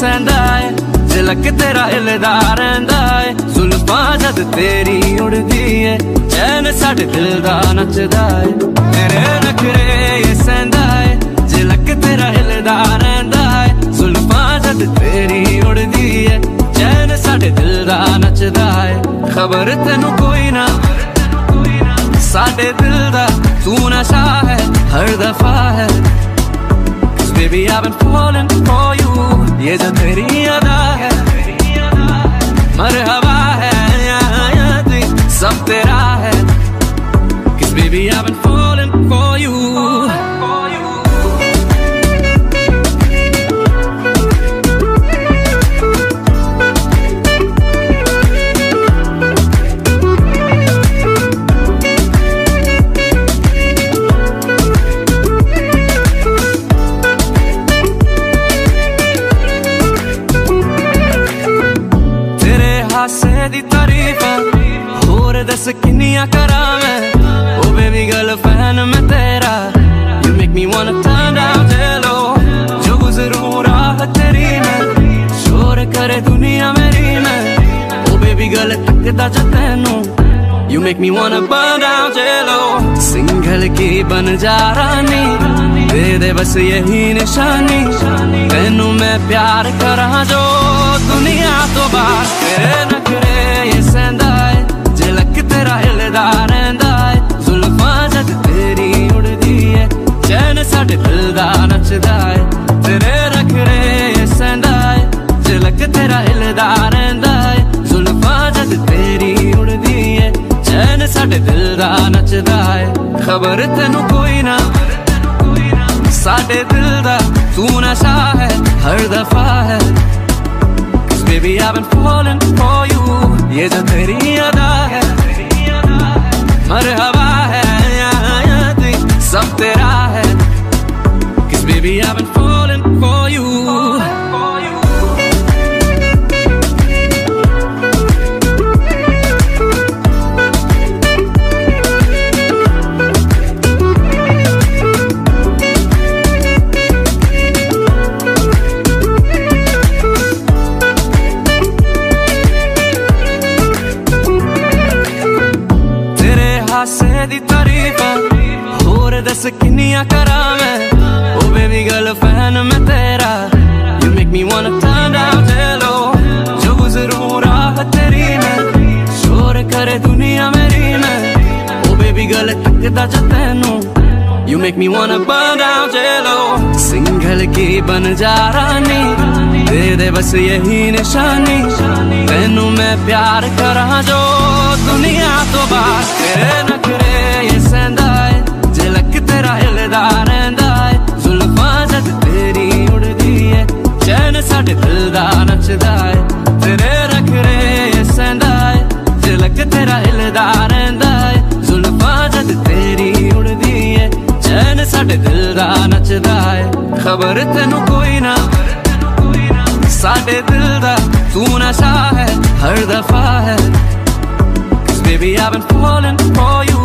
ਸੈਂਦਾ ਏ ਝਲਕ ਤੇਰਾ ਹਿਲਦਾ ਰਹਿੰਦਾ ਏ ਸੁਲਫਾਂ ਜਦ ਤੇਰੀ ਉੜਦੀ ਏ, ਚੈਨ ਸਾਡੇ ਦਿਲ ਦਾ ਨੱਚਦਾ ਏ। ਤੇਰੇ ਨਖਰੇ ਸੈਂਦਾ ਏ ਝਲਕ ਤੇਰਾ ਹਿਲਦਾ ਰਹਿੰਦਾ ਏ ਸੁਲਫਾਂ ਜਦ ਤੇਰੀ ਉੜਦੀ ਏ, ਚੈਨ ਸਾਡੇ ਦਿਲ ਦਾ ਨੱਚਦਾ ਏ। ਖਬਰ ਤੈਨੂੰ ਕੋਈ ਨਾ, ਸਾਡੇ ਦਿਲ ਦਾ ਤੂੰ ਨਸ਼ਾ ਹੈ ਹਰ ਦਫਾ ਹੈ baby I've been falling for you ये जो तेरी अदा है मरहबा दस किनिया करा मैं ओ बेबी गर्ल फ़ैन मैं तेरा। You make me want to turn down hello जो गुजरूं, राह तेरी मैं। शोर करे दुनिया मेरी मैं। ओ बेबी गर्ल तकदा जा तैनू। You make me want to burn down hello single की बन जा रानी। दे दे बस यही निशानी। तेनू मैं प्यार करा जो दुनिया तो बात करे न करे ये तेरा हिलदा रहंदा है जुल्फां जद तेरी उड़दी है चैन साडे दिल दा नचदा है तेरे नखरे ये सहंदा है झलक तेरा हिलदा रहंदा है जुल्फां जद तेरी उड़दी है ਚੈਨ ਸਾਡੇ ਦਿਲ ਦਾ ਨੱਚਦਾ ਏ ਖਬਰ ਤੈਨੂੰ ਕੋਈ ਨਾ ਸਾਡੇ ਦਿਲ ਦਾ ਤੂੰ ਨਸ਼ਾ ਹੈ ਹਰ ਦਫਾ ਹੈ Cause baby I've been falling for you ये जो तेरी अदा है हर हवा है यहाँ याद सब तेरा है किस भी आप ਹਾਸੇ ਦੀ ਤਾਰੀਫ ਹੋਰ ਦੱਸ ਕਿੰਨੀਆਂ ਕਰਾਂ ਮੈਂ ਓ ਬੇਬੀ ਗਰਲ ਫੈਨ ਮੈਂ ਤੇਰਾ you make me want to turn down ਚਲੋ ਜੋ ਗੁਜ਼ਰੂ ਰਾਹ ਤੇਰੀ ਮੈਂ ਸ਼ੋਰ ਕਰੇ ਦੁਨੀਆ ਮੇਰੀ ਮੈਂ ਓ ਬੇਬੀ ਗਰਲ ਤੱਕਦਾ ਜਾ ਤੈਨੂੰ You make me wanna burn down जेलो single की बन जा रानी दे दे बस यही निशानी तेनू मैं प्यार करा जो दुनिया ਏ ਖਬਰ ਤੈਨੂੰ ਕੋਈ ਨਾ ਸਾਡੇ ਦਿਲ ਦਾ ਤੂੰ ਨਸ਼ਾ ਹੈ ਹਰ ਦਫਾ ਹੈ Cause baby I've been falling for you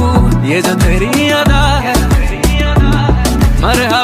ये जो तेरी अदा है मरहबा है या, या, सब तेरा